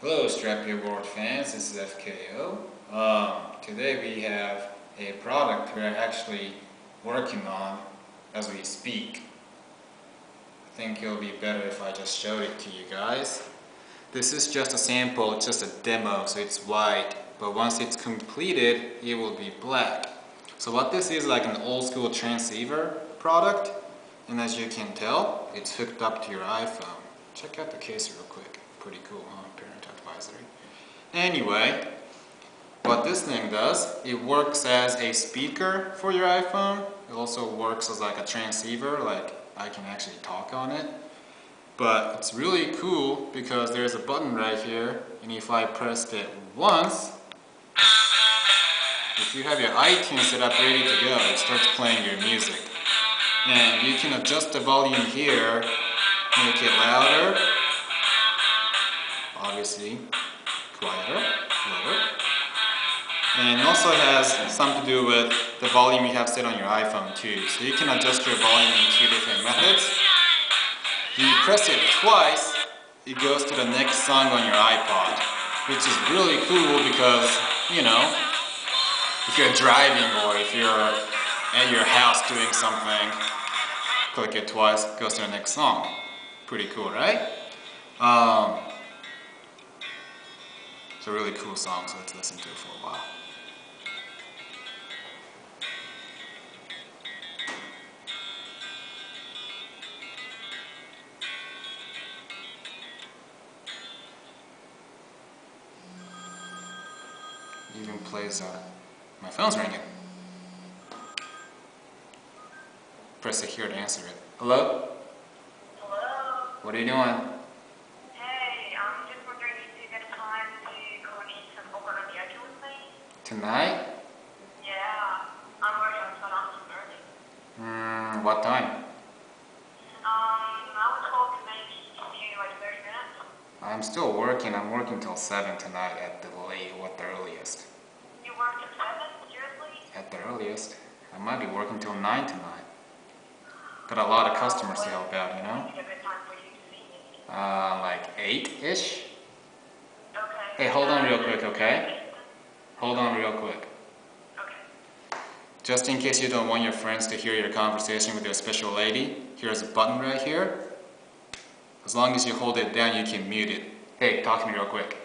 Hello Strapya World fans, this is FKO. Um, today we have a product we're actually working on as we speak. I think it'll be better if I just showed it to you guys. This is just a sample, just a demo, so it's white. But once it's completed, it will be black. So what this is like an old school transceiver product. And as you can tell, it's hooked up to your iPhone. Check out the case real quick. Pretty cool, huh? Parent advisory. Anyway, what this thing does, it works as a speaker for your iPhone. It also works as like a transceiver, like I can actually talk on it. But it's really cool because there's a button right here, and if I pressed it once, if you have your iTunes set up ready to go, it starts playing your music. And you can adjust the volume here, make it louder, quieter, lower. And also has something to do with the volume you have set on your iPhone too. So you can adjust your volume in two different methods. You press it twice, it goes to the next song on your iPod, which is really cool because, you know, if you're driving or if you're at your house doing something, click it twice, goes to the next song. Pretty cool, right? Um, a really cool song, so let's listen to it for a while. Even plays, uh, my phone's ringing. Press it here to answer it. Hello? Hello. What are you doing? Hey, I'm just wondering if you get time to go and eat some okonomiyaki with me? Tonight? Yeah, I'm working on I'm early. Hmm, what time? Um, I was told to maybe see you like 30 minutes. I'm still working. I'm working till 7 tonight at the late, what the earliest. You work at 7? Seriously? At the earliest. I might be working till 9 tonight. Got a lot of customers to help out, you know? Maybe a good time for you to see me. Uh, like 8-ish? Okay. Hey, hold on real quick, okay? Hold on real quick. Okay. Just in case you don't want your friends to hear your conversation with your special lady, here's a button right here. As long as you hold it down, you can mute it. Hey, talk to me real quick.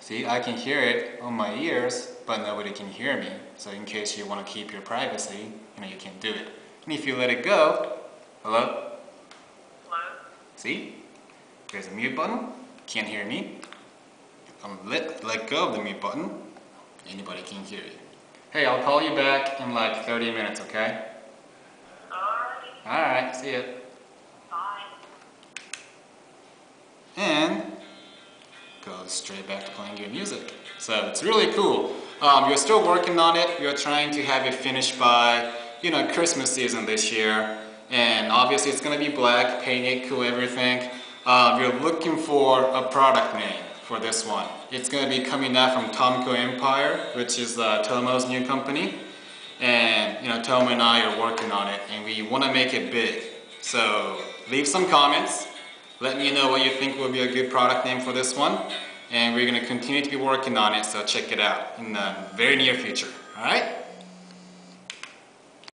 See, I can hear it on my ears, but nobody can hear me. So in case you want to keep your privacy, you know, you can do it. And if you let it go, hello? Hello? See? There's a mute button. Can't hear me. I'm let, let go of the mute button. Anybody can hear you. Hey, I'll call you back in like 30 minutes, okay? Alrighty. Alright, see ya. Bye. And goes straight back to playing your music. So it's really cool. Um, you're still working on it. You're trying to have it finished by, you know, Christmas season this year. And obviously it's going to be black, paint it, cool everything. Um, you're looking for a product name for this one. It's going to be coming out from Tomko Empire, which is uh, Tomo's new company. And, you know, Tomo and I are working on it and we want to make it big. So leave some comments. Let me know what you think will be a good product name for this one. And we're going to continue to be working on it, so check it out in the very near future. Alright?